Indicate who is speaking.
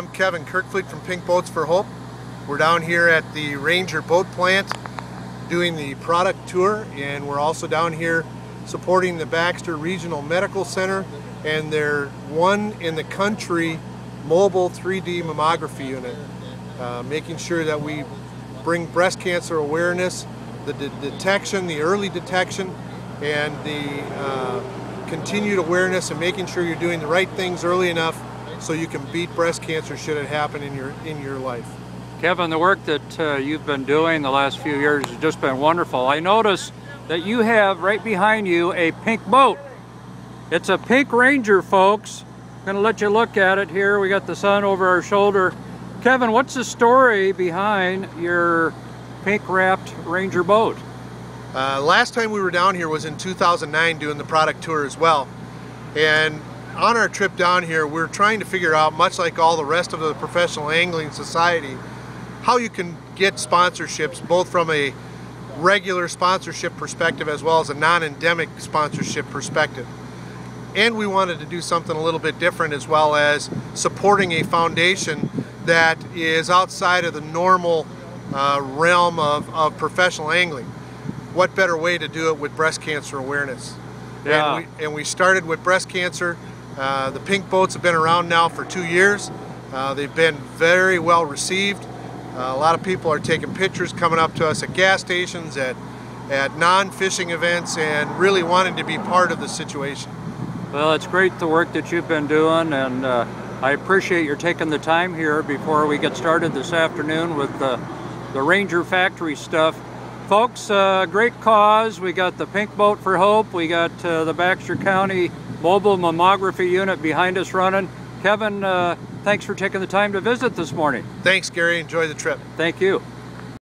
Speaker 1: I'm Kevin Kerklivet from Pink Boats for Hope. We're down here at the Ranger Boat Plant doing the product tour and we're also down here supporting the Baxter Regional Medical Center and their one in the country mobile 3D mammography unit, uh, making sure that we bring breast cancer awareness, the de detection, the early detection, and the uh, continued awareness and making sure you're doing the right things early enough so you can beat breast cancer should it happen in your in your life.
Speaker 2: Kevin, the work that uh, you've been doing the last few years has just been wonderful. I notice that you have right behind you a pink boat. It's a pink Ranger, folks. I'm gonna let you look at it here. We got the sun over our shoulder. Kevin, what's the story behind your pink wrapped Ranger boat?
Speaker 1: Uh, last time we were down here was in 2009 doing the product tour as well. And on our trip down here, we're trying to figure out, much like all the rest of the professional angling society, how you can get sponsorships both from a regular sponsorship perspective as well as a non-endemic sponsorship perspective. And we wanted to do something a little bit different as well as supporting a foundation that is outside of the normal uh, realm of, of professional angling. What better way to do it with breast cancer awareness?
Speaker 2: Yeah.
Speaker 1: And we, and we started with breast cancer. Uh, the pink boats have been around now for two years. Uh, they've been very well received. Uh, a lot of people are taking pictures, coming up to us at gas stations, at, at non-fishing events, and really wanting to be part of the situation.
Speaker 2: Well, it's great the work that you've been doing, and uh, I appreciate your taking the time here before we get started this afternoon with the, the Ranger Factory stuff. Folks, uh, great cause. We got the Pink Boat for Hope. We got the Baxter County Mobile Mammography Unit behind us running. Kevin, uh, thanks for taking the time to visit this morning.
Speaker 1: Thanks, Gary. Enjoy the trip.
Speaker 2: Thank you.